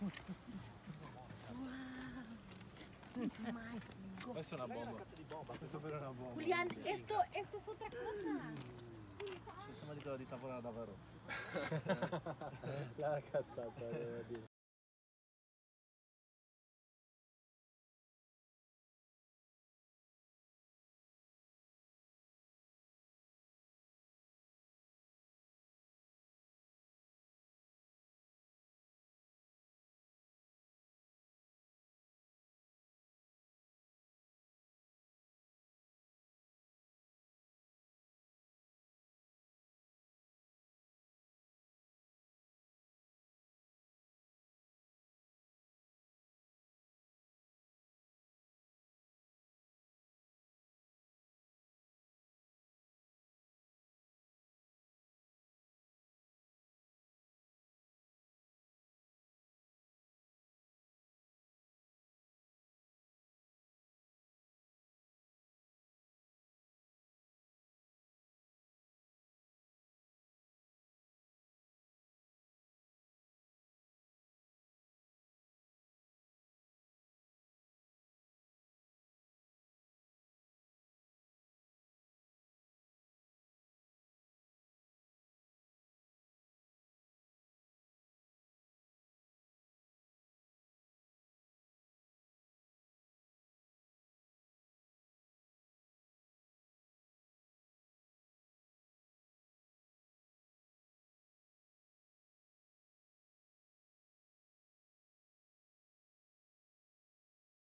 Wow. Questa è una bomba. Questa è una bomba. Julián, esto, esto otra cosa. Sembra di quella di tavola davvero. La cazzata, devo dire.